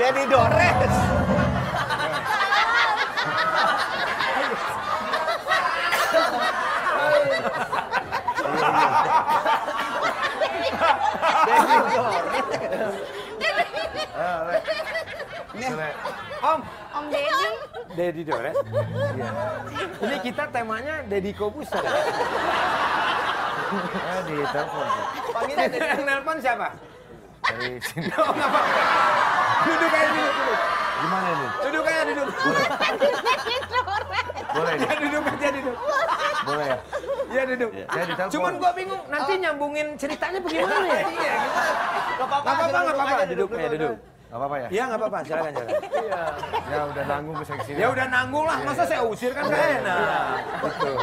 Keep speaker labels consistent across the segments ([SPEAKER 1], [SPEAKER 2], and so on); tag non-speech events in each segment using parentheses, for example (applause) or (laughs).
[SPEAKER 1] Dedi Dores. Dedi Dores.
[SPEAKER 2] Om,
[SPEAKER 3] Om Deddy.
[SPEAKER 2] Dedi Dores. Iya. Ini kita temanya Dedi Kobuser.
[SPEAKER 4] Eh, di telepon.
[SPEAKER 2] Panggilnya Dedi. Yang nelpon siapa?
[SPEAKER 4] Dari sini.
[SPEAKER 2] Nggak. Duduk aja duduk. duduk.
[SPEAKER 4] Gimana ini?
[SPEAKER 2] Duduk aja duduk.
[SPEAKER 4] Boleh
[SPEAKER 2] Ya
[SPEAKER 4] nih?
[SPEAKER 2] duduk aja duduk.
[SPEAKER 4] Boleh ya?
[SPEAKER 2] Ya duduk.
[SPEAKER 4] Saya ditelepon.
[SPEAKER 2] Cuman gua bingung nanti nyambungin ceritanya bagaimana ya? Iya,
[SPEAKER 1] Gak apa-apa,
[SPEAKER 2] Gak apa-apa, gak apa-apa. Duduk, ya duduk.
[SPEAKER 4] Gak apa-apa ya?
[SPEAKER 2] Iya, nggak apa-apa. Silakan, silakan.
[SPEAKER 4] Ya udah nanggung bisa ke sini.
[SPEAKER 2] Ya udah nanggung lah, masa saya usir kan gak enak. Betul.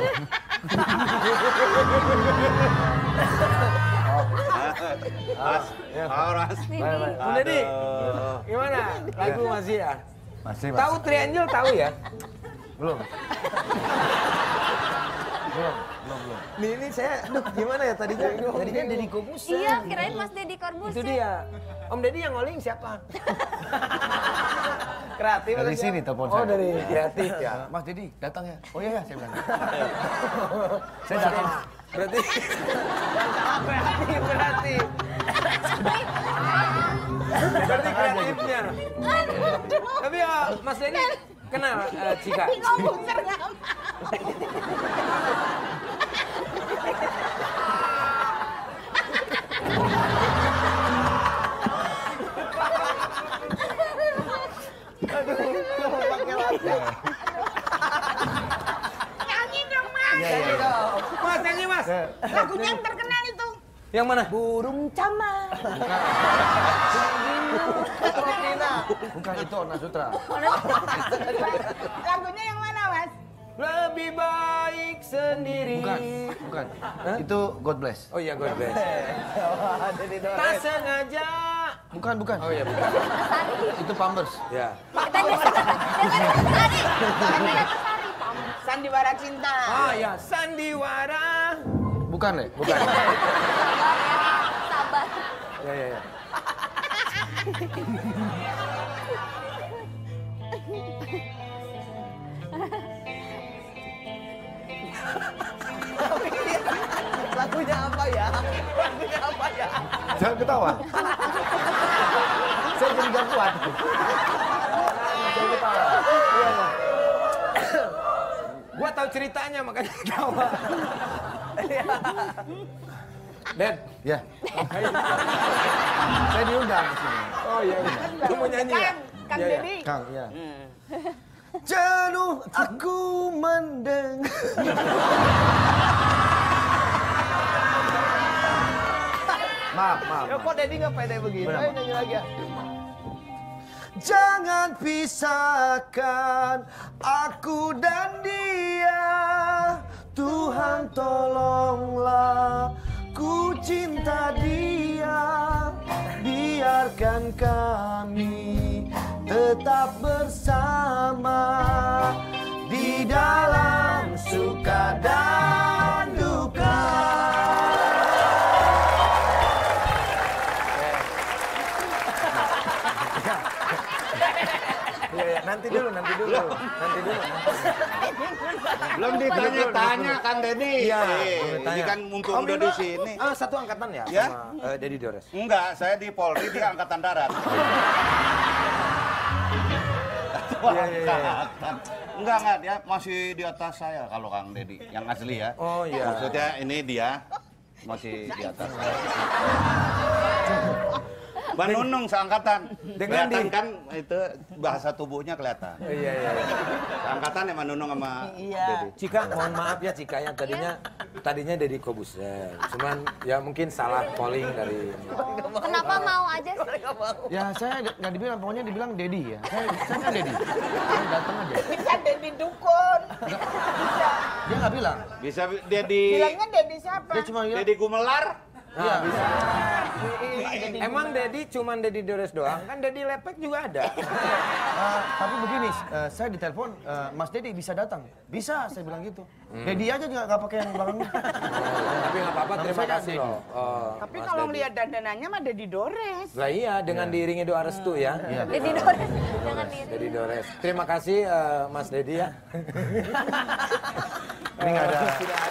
[SPEAKER 2] (laughs)
[SPEAKER 1] Mas, oh.
[SPEAKER 2] Bunda Dedi, gimana? Lagu masih ya?
[SPEAKER 4] Masih, Mas.
[SPEAKER 2] Tahu Triangel tahu ya?
[SPEAKER 4] Belum. belum, belum, belum.
[SPEAKER 2] Nih ini saya, aduh gimana ya tadinya? Tadinya Deddy Kobuser.
[SPEAKER 3] Iya, kirain Mas Deddy Corbuzier.
[SPEAKER 2] Itu dia. Om Deddy yang ngoling siapa? Kreatif
[SPEAKER 4] Dari sini telepon
[SPEAKER 2] Oh
[SPEAKER 4] saya.
[SPEAKER 2] dari kreatif ya.
[SPEAKER 4] Mas Dedi, datang ya? Oh iya, ya, saya bilang. saya datang.
[SPEAKER 2] Berarti kreatif berarti. Berarti kreatifnya. Tapi ya Mas Deddy kenal eh, Cika?
[SPEAKER 3] Komputer nggak Nyanyi dong, Mas.
[SPEAKER 2] Mas nyanyi mas.
[SPEAKER 3] Lagunya yang terkenal itu.
[SPEAKER 2] Yang mana?
[SPEAKER 3] Burung camar.
[SPEAKER 4] Bukan itu Ona Sutra.
[SPEAKER 3] Lagunya yang mana, Mas?
[SPEAKER 2] Lebih baik sendiri.
[SPEAKER 4] Bukan, bukan. Itu God Bless.
[SPEAKER 2] Oh iya, God bless. (laughs) Tak sengaja.
[SPEAKER 4] Bukan, bukan.
[SPEAKER 2] Oh iya, bukan.
[SPEAKER 4] Itu Pampers.
[SPEAKER 2] Ya.
[SPEAKER 3] Tadi tadi tadi Sari Pam.
[SPEAKER 5] Sandiwara cinta.
[SPEAKER 2] Ah ya, sandiwara.
[SPEAKER 4] Bukan, Le.
[SPEAKER 2] Bukan.
[SPEAKER 3] Sabar.
[SPEAKER 2] Ya, ya, ya.
[SPEAKER 5] Lagunya apa ya? Lagunya apa ya?
[SPEAKER 4] Jangan ketawa. saya jadi gak kuat. Jangan ketawa.
[SPEAKER 2] Gua tahu ceritanya makanya ketawa. Den,
[SPEAKER 4] Ya. saya diundang ke sini.
[SPEAKER 2] oh iya, iya. Lu mau nyanyi ya?
[SPEAKER 5] Kang,
[SPEAKER 2] Iya, iya.
[SPEAKER 5] Deddy.
[SPEAKER 4] Kang, ya. Jenuh aku mendengar. maaf, maaf.
[SPEAKER 5] Ya kok Deddy nggak pede begitu?
[SPEAKER 4] Benar,
[SPEAKER 5] Ayo nyanyi lagi ya.
[SPEAKER 4] Jangan pisahkan aku dan dia Tuhan tolonglah. Ku cinta dia Biarkan kami tetap bersama Di dalam suka dan
[SPEAKER 2] dulu, nanti dulu. Nanti dulu.
[SPEAKER 1] Belum ditanya-tanya Kang Dedi.
[SPEAKER 2] Iya, belum
[SPEAKER 1] Ini kan mumpung udah di sini.
[SPEAKER 2] Ah, satu angkatan ya,
[SPEAKER 1] Ya.
[SPEAKER 2] sama eh, Deddy Dores.
[SPEAKER 1] Enggak, saya di Polri, dia Angkatan Darat. (laughs)
[SPEAKER 2] Iya, iya, iya.
[SPEAKER 1] Enggak, enggak, dia masih di atas saya kalau Kang Dedi, yang asli ya.
[SPEAKER 2] Oh iya.
[SPEAKER 1] Maksudnya ini dia masih di atas saya. (laughs) Mbak Nunung seangkatan.
[SPEAKER 2] Dengan
[SPEAKER 1] kelihatan
[SPEAKER 2] di-
[SPEAKER 1] kan itu bahasa tubuhnya kelihatan.
[SPEAKER 2] Oh, iya, iya. iya.
[SPEAKER 1] Seangkatan ya Mbak Nunung sama
[SPEAKER 5] Iya.
[SPEAKER 1] Dedi.
[SPEAKER 2] Cika, mohon maaf ya Cika yang tadinya tadinya Deddy Kobuser. Cuman ya mungkin salah calling dari
[SPEAKER 3] Kenapa mau aja sih?
[SPEAKER 4] Ya saya nggak dibilang, pokoknya dibilang Dedi ya. Saya, saya kan Dedi. Saya datang aja.
[SPEAKER 5] Bisa Deddy Dukun.
[SPEAKER 4] Dia nggak bilang.
[SPEAKER 1] Bisa dia di
[SPEAKER 5] Bilangnya Deddy siapa?
[SPEAKER 4] Dia cuma bilang,
[SPEAKER 1] Dedi Gumelar.
[SPEAKER 4] Iya bisa.
[SPEAKER 2] Emang Deddy cuman Deddy Dores doang? Kan Deddy Lepek juga ada.
[SPEAKER 4] Eh, (laughs) tapi begini, eh, saya ditelepon, eh, Mas Dedi bisa datang. Bisa, saya bilang gitu. Dedi aja juga nggak pakai yang belakangnya. (laughs)
[SPEAKER 2] Tapi nggak apa-apa, terima kasih loh. Oh,
[SPEAKER 5] Tapi kalau
[SPEAKER 2] Dedi.
[SPEAKER 5] lihat dandanannya mah Dedi Dores.
[SPEAKER 2] Lah iya, dengan diiringi doa restu ya.
[SPEAKER 3] Jadi Dores, jangan diri.
[SPEAKER 2] Dedi Dores. Terima kasih eh, Mas Dedi ya.
[SPEAKER 4] Ini nggak ada (laughs)